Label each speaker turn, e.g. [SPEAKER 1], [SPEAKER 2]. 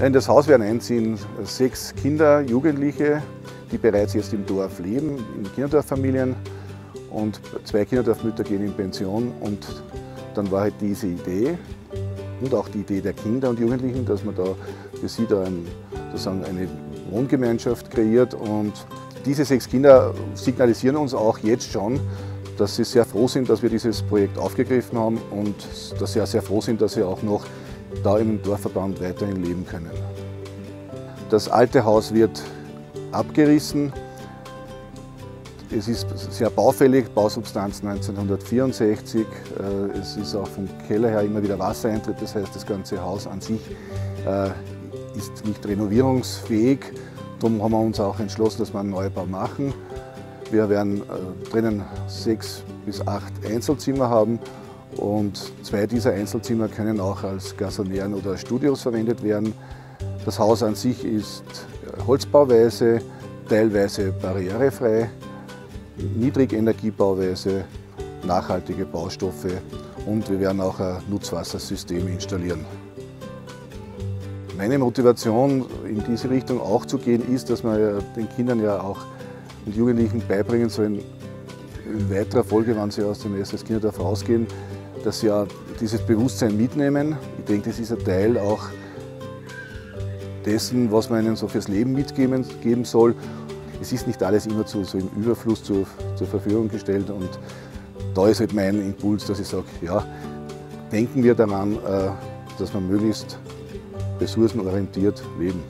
[SPEAKER 1] In das Haus werden einziehen sechs Kinder, Jugendliche, die bereits jetzt im Dorf leben, in Kinderdorffamilien. Und zwei Kinderdorfmütter gehen in Pension. Und dann war halt diese Idee und auch die Idee der Kinder und Jugendlichen, dass man da für sie da ein, sozusagen eine Wohngemeinschaft kreiert. Und diese sechs Kinder signalisieren uns auch jetzt schon, dass sie sehr froh sind, dass wir dieses Projekt aufgegriffen haben und dass sie auch sehr froh sind, dass sie auch noch da im Dorfverband weiterhin leben können. Das alte Haus wird abgerissen. Es ist sehr baufällig, Bausubstanz 1964. Äh, es ist auch vom Keller her immer wieder Wassereintritt, das heißt, das ganze Haus an sich äh, ist nicht renovierungsfähig. Darum haben wir uns auch entschlossen, dass wir einen Neubau machen. Wir werden äh, drinnen sechs bis acht Einzelzimmer haben und zwei dieser Einzelzimmer können auch als Gasonären oder Studios verwendet werden. Das Haus an sich ist Holzbauweise, teilweise barrierefrei, Niedrigenergiebauweise, nachhaltige Baustoffe und wir werden auch ein Nutzwassersystem installieren. Meine Motivation in diese Richtung auch zu gehen ist, dass man den Kindern ja auch und Jugendlichen beibringen sollen, in weiterer Folge, wenn sie aus dem SS Kinderdorf rausgehen, dass sie ja dieses Bewusstsein mitnehmen. Ich denke, das ist ein Teil auch dessen, was man ihnen so fürs Leben mitgeben geben soll. Es ist nicht alles immer zu, so im Überfluss zur, zur Verfügung gestellt und da ist halt mein Impuls, dass ich sage, ja, denken wir daran, äh, dass wir möglichst ressourcenorientiert leben.